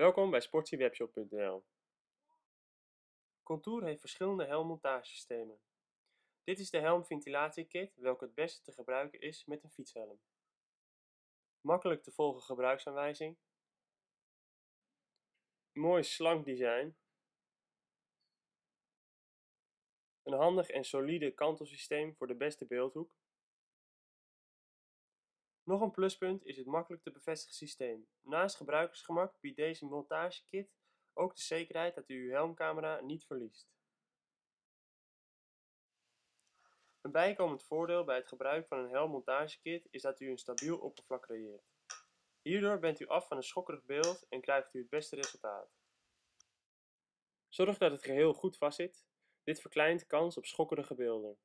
Welkom bij sportiewebshop.nl Contour heeft verschillende helmmontagesystemen. Dit is de helmventilatiekit welke het beste te gebruiken is met een fietshelm. Makkelijk te volgen gebruiksaanwijzing. Mooi slank design. Een handig en solide kantelsysteem voor de beste beeldhoek. Nog een pluspunt is het makkelijk te bevestigen systeem. Naast gebruikersgemak biedt deze montagekit ook de zekerheid dat u uw helmcamera niet verliest. Een bijkomend voordeel bij het gebruik van een helmmontagekit is dat u een stabiel oppervlak creëert. Hierdoor bent u af van een schokkerig beeld en krijgt u het beste resultaat. Zorg dat het geheel goed vastzit, dit verkleint kans op schokkerige beelden.